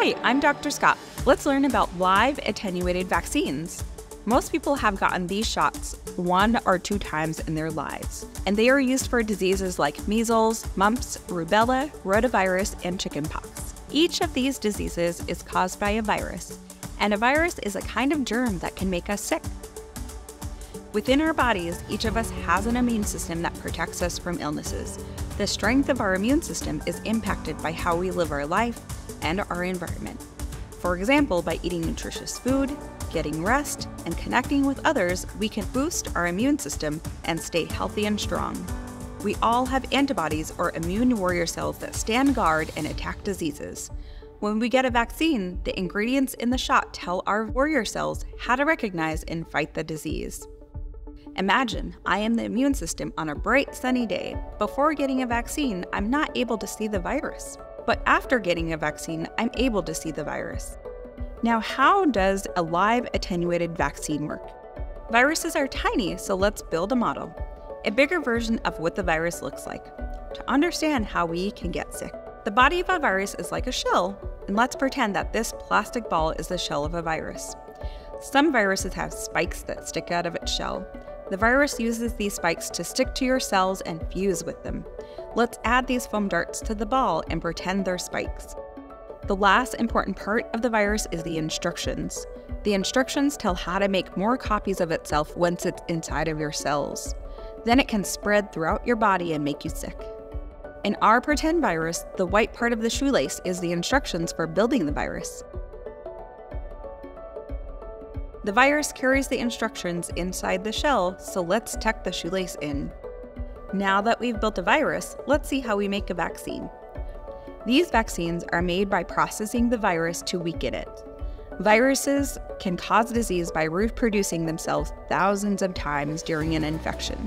Hi, I'm Dr. Scott. Let's learn about live attenuated vaccines. Most people have gotten these shots one or two times in their lives, and they are used for diseases like measles, mumps, rubella, rotavirus, and chickenpox. Each of these diseases is caused by a virus, and a virus is a kind of germ that can make us sick. Within our bodies, each of us has an immune system that protects us from illnesses. The strength of our immune system is impacted by how we live our life and our environment. For example, by eating nutritious food, getting rest, and connecting with others, we can boost our immune system and stay healthy and strong. We all have antibodies or immune warrior cells that stand guard and attack diseases. When we get a vaccine, the ingredients in the shot tell our warrior cells how to recognize and fight the disease. Imagine I am the immune system on a bright sunny day. Before getting a vaccine, I'm not able to see the virus. But after getting a vaccine, I'm able to see the virus. Now, how does a live attenuated vaccine work? Viruses are tiny, so let's build a model, a bigger version of what the virus looks like, to understand how we can get sick. The body of a virus is like a shell, and let's pretend that this plastic ball is the shell of a virus. Some viruses have spikes that stick out of its shell. The virus uses these spikes to stick to your cells and fuse with them. Let's add these foam darts to the ball and pretend they're spikes. The last important part of the virus is the instructions. The instructions tell how to make more copies of itself once it's inside of your cells. Then it can spread throughout your body and make you sick. In our pretend virus, the white part of the shoelace is the instructions for building the virus. The virus carries the instructions inside the shell, so let's tuck the shoelace in. Now that we've built a virus, let's see how we make a vaccine. These vaccines are made by processing the virus to weaken it. Viruses can cause disease by reproducing themselves thousands of times during an infection,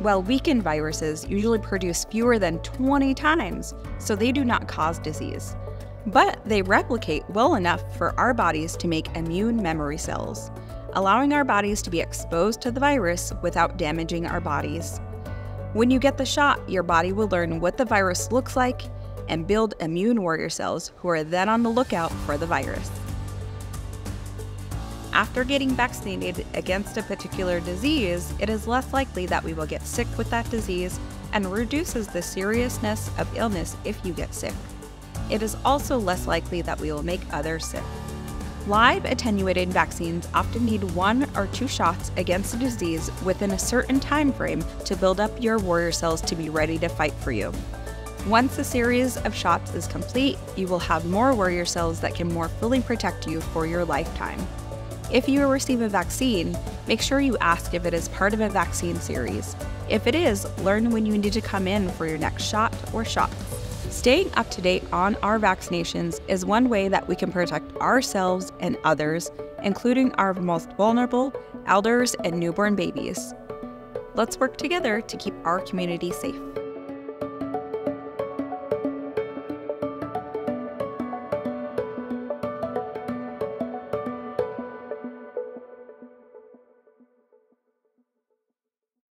while weakened viruses usually produce fewer than 20 times, so they do not cause disease. But they replicate well enough for our bodies to make immune memory cells, allowing our bodies to be exposed to the virus without damaging our bodies. When you get the shot, your body will learn what the virus looks like and build immune warrior cells who are then on the lookout for the virus. After getting vaccinated against a particular disease, it is less likely that we will get sick with that disease and reduces the seriousness of illness if you get sick it is also less likely that we will make others sick. Live attenuated vaccines often need one or two shots against a disease within a certain time frame to build up your warrior cells to be ready to fight for you. Once the series of shots is complete, you will have more warrior cells that can more fully protect you for your lifetime. If you receive a vaccine, make sure you ask if it is part of a vaccine series. If it is, learn when you need to come in for your next shot or shots. Staying up to date on our vaccinations is one way that we can protect ourselves and others, including our most vulnerable, elders, and newborn babies. Let's work together to keep our community safe.